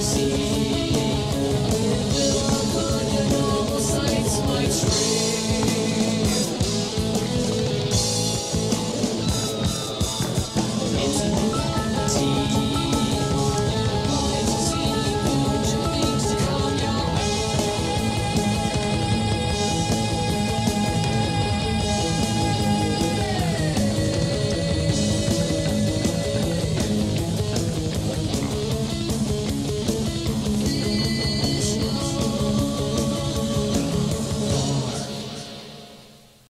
de.